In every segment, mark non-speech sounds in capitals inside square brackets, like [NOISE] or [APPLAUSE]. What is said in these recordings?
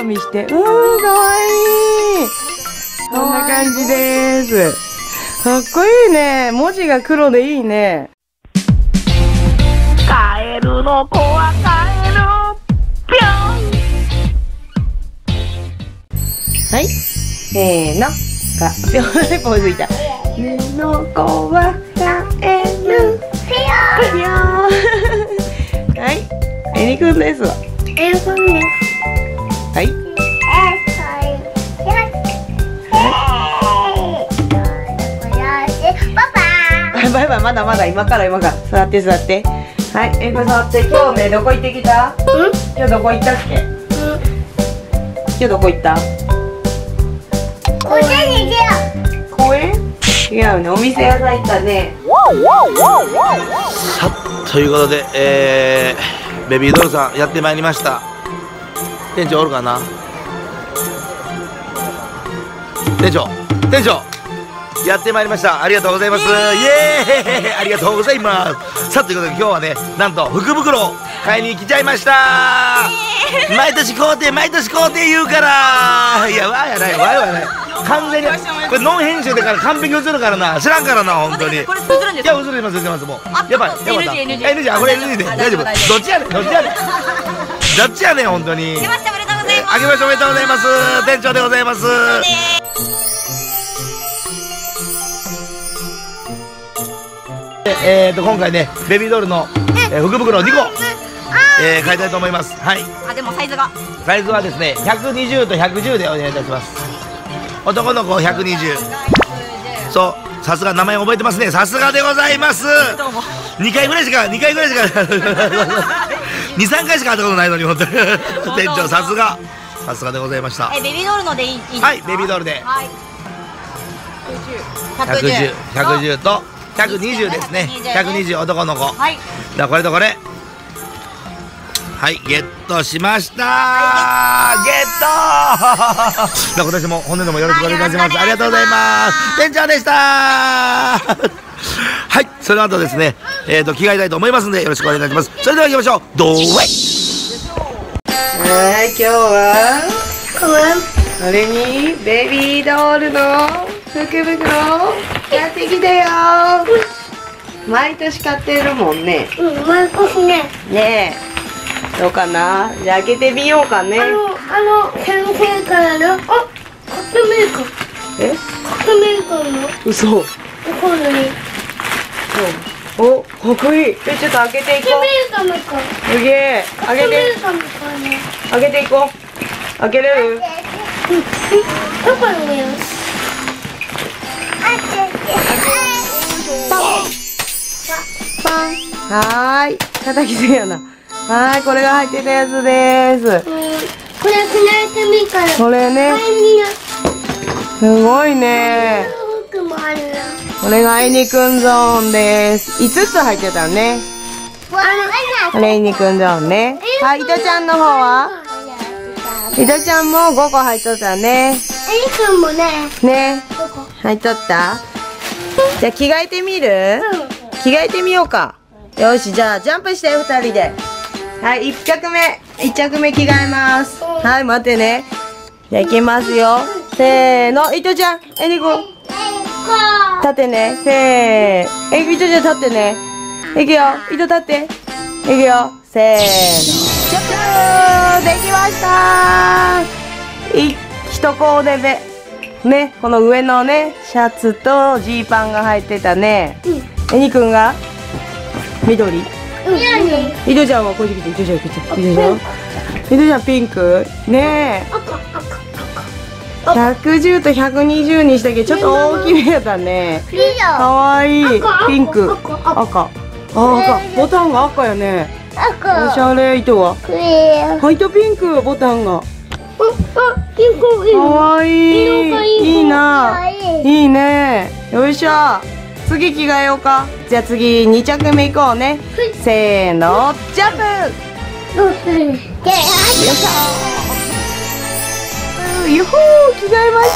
色見して。うーん、かわいい。こんな感じです。かっこいいね。文字が黒でいいね。カエルの子はカエルぴょんはい。せーの。か、ぴょんでポーズいた。ねの子はカエル。ぴょん。ぴょん。[LAUGHS] はい。えにくんですわ。えー、そうね。はまだまだ、今から今から。座って座って。はい、えこ座って。今日ね、どこ行ってきた？今日どこ行ったっけ？今日どこ行った？お手に出よ公園？違うね、お店屋さん行ったね。さあということで、えー、ベビードールさんやってまいりました店長おるかな？店長店長やってまいりました。ありがとうございます。イエーイ。ありがとうございます。さあということで今日はねなんと福袋を買いに来ちゃいました。毎年買うて毎年買うて言うから。いやわやない。わやない。完全にこれノン編集だから完璧に映るからな。知らんからな本当に。これ映るんですか？いや、映ります、映ります、もう。あやばい、やばい。NG NG NG、あ、これ NG で、大丈夫。大丈夫どっちやねん、どっちやねん。どっちやねん、本当に。明けましておめでとうおめでとうございます。店長でございます。えーと、今回ね、ベビードールの、えー福袋2個、えー買いたいと思います。はい。あでもサイズが。サイズはですね、120と110でお願いいたします。男の子120。そう、さすが名前覚えてますね。さすがでございます。どうも。2回ぐらいしか2回ぐらいしか [LAUGHS] 23回しか会ったことないのに本当に。[LAUGHS] 店長さすが。さすがでございました。えベビードールのでいいはいベビードールで。はい。110 110 110と120ですね。120男の子。はい。じゃあこれとこれ。はいゲットしました。ゲット [LAUGHS] 今年も本年度もよろしくお願いします。ありがとうございます。店長でした。[LAUGHS] はいその後ですね。えーと着替えたいと思いますのでよろしくお願いします。それでは行きましょう。どうえはい、今日は、これに、ベビードールの福袋やってきたよ毎年買ってるもんね。うん、毎年ね。ねえ。どうかな？じゃあ開けてみようかねあ。の、あの、先生からの、あ、カップメーカー。え？カップメーカーの、嘘。ところに。お、かっこいい。え、ちょっと開けていこカップメーカーのか。う。すげえ。カップメ開けて、ーカーのかね。開けていこう。開けれる？うん、どこに見よはーい。叩きすぎやな。はーい、これが入ってたやつです。うん、これ、くなれてみから。これねすごいね。これがあいにくんゾーンです。5つ入ってたね。あこれいにくんゾーンね。はい、いとちゃんの方は？いとちゃんも5個入っとったね。えりくんもね、ね。入っとった？じゃあ着替えてみる？うん。着替えてみようか。よし、じゃあジャンプして、二人で。はい、1着目。1着目着替えます。はい、待ってね。じゃあ行きますよ。せーの、いとちゃん、えりくん。立ってね。せー。え、いとちゃん立ってね。いくよ。いと立って。いくよ。せーの。ジャンプできましたい、一コーデ目。ね、この上のね、シャツとジーパンが入ってたね。えにくんが？緑。うん。いやね。いとちゃんはこっち来て、いとちゃんこっちゃん。いとちゃんピンクねえ。赤、赤、赤。110と120にしたけど、ちょっと大きめやったね。かわいい赤。ピンク。赤赤。赤あ、赤。ボタンが赤やね。おし赤。ゃれ、糸は。ホワイトピンク、ボタンが。かわいい。いいいいないいね。よいしょ。次着替えようか。じゃあ次、2着目行こうね。せーの、ジャンプどうするで、よいしょー。よほー、着替えまし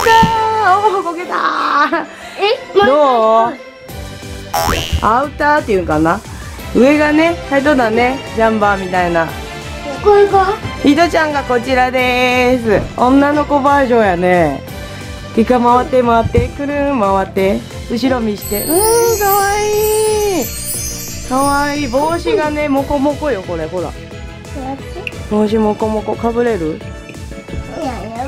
たおー、こけたー。え、どう？アウターっていうかな上がね、はい、どうだね。ジャンバーみたいな。これが？ひとちゃんがこちらです女の子バージョンやね一回回って回ってくるん回って後ろ見して。うーんかわいい。かわいい。帽子がねもこもこよこれ。ほら。帽子もこもこかぶれる？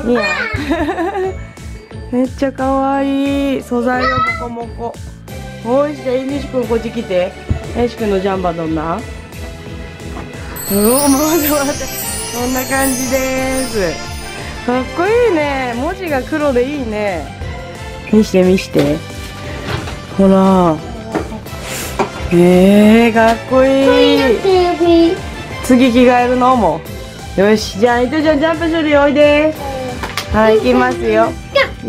いや [LAUGHS] めっちゃかわいい。素材がもこもこおいしい西くんこっち来て。西くんのジャンバーどんな？うん待って待って。こんな感じです。かっこいいね。文字が黒でいいね。見して見してほら。えー、かっこいい。次着替えるの？もよしじゃあ伊藤ちゃんジャンプするよおいで。はい行きますよ。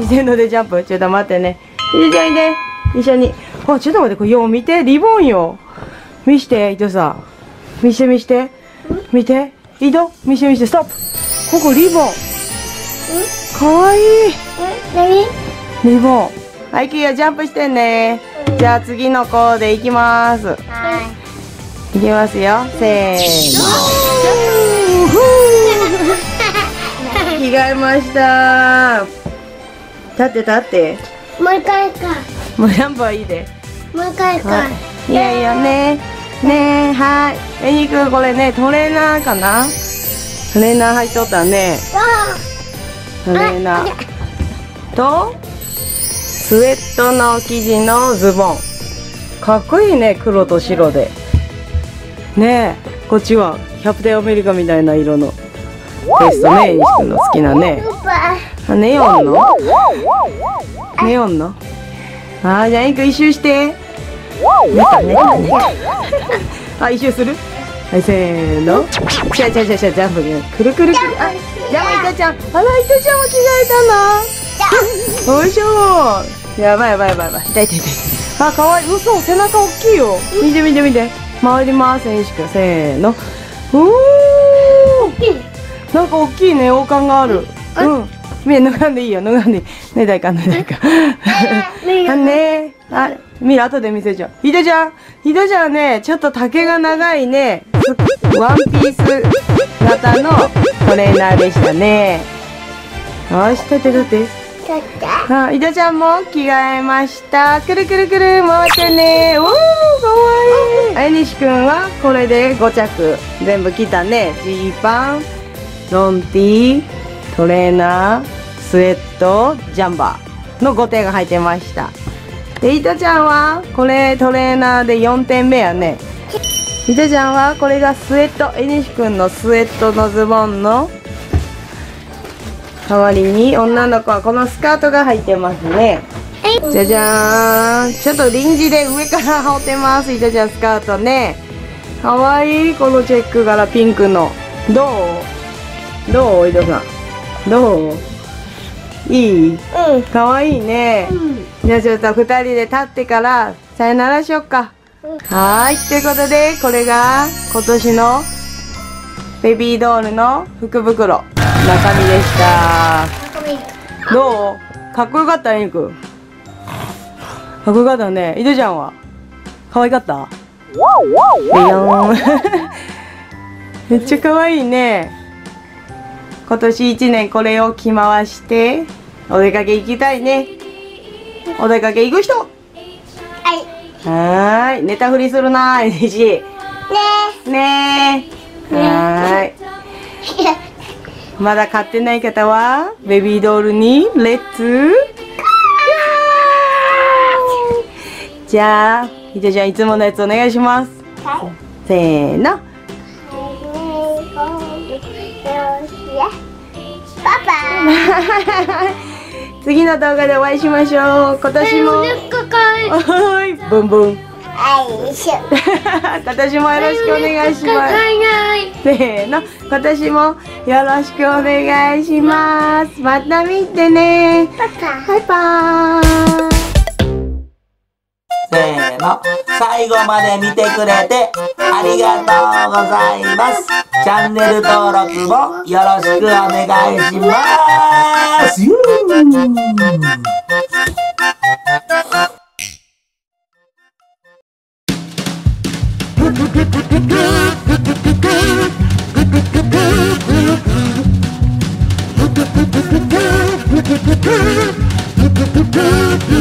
せーのでジャンプ。ちょっと待ってね。伊藤ちゃんおいで。一緒に。あちょっと待ってこれよう見て。リボンよ。見して伊藤さん。見して見して。見て。井戸見して見して。ストップ。ここリボン。かわいい。何？リボンはいキーヤジャンプしてね。じゃあ次の子でいきます。い。きますよ。せーの。着替えました。立って立って。もう一回か。もうジャンプはいいで。もう一回か。はい。いやいやね。ねはい。えにくんこれねトレーナーかな？トレーナー入っとったね。トレーナー。と？スウェットの生地のズボン。かっこいいね黒と白で。ねえこっちはキャプテンアメリカみたいな色のベストね西くんの好きなね。あネオンの？ネオンの？あーじゃあインク一周して。寝た寝た寝た。[LAUGHS] あ一周する？はいせーの。シャシャシャシャジャンプね。くるくるくる。あじゃあイトちゃん。あらイトちゃんも着替えたなおいしょやばいやばいやばい。やばい痛い痛い痛い。あかわいい。嘘背中大きいよ。見て見て見て。回ります選手くんせーの。おーなんか大きいね。王冠がある。うん。目脱がんでいいよ。脱がんでいい。ねだいかんねだいかんあねあ見る後で見せちゃうひでちゃん。ひでちゃんねちょっと丈が長いね。ワンピース型のトレーナーでしたね。よし立って立ってあ、いとちゃんも着替えました。くるくるくる回ってね。おー、かわいい。あやにしくんはこれで5着全部着たね。ジーパン、ロンティー、トレーナー、スウェット、ジャンバーの5点が入ってました。で、いとちゃんはこれトレーナーで4点目やね。いとちゃんはこれがスウェット、えにしくんのスウェットのズボンの代わりに女の子はこのスカートが入ってますね。じゃじゃーん。ちょっと臨時で上から羽織ってます。いとちゃんスカートね。かわいいこのチェック柄ピンクの。どう？どういとさん？どう？いい？うん。かわいいね、じゃあちょっと二人で立ってからさよならしよっか、はーい。ということでこれが今年のベビードールの福袋中身でした。どう？かっこよかったエニくんかっこよかったね。いとちゃんは？可愛かった？ビヨー。ン [LAUGHS] めっちゃ可愛いね。今年一年これを着回してお出かけ行きたいね。お出かけ行く人。ははいーい。寝たふりするな NG ねねえはーい [LAUGHS] まだ買ってない方はベビードールにレッツじゃあひとちゃんいつものやつお願いします。せーの。パパ次の動画でお会いしましょう。今年も。はい。ブンブン。[LAUGHS] 今年もよろしくお願いします。せーの今年もよろしくお願いしますまた見てねパパバイバーイせーの。最後まで見てくれてありがとうございます。チャンネル登録もよろしくお願いします。ゆ do, do.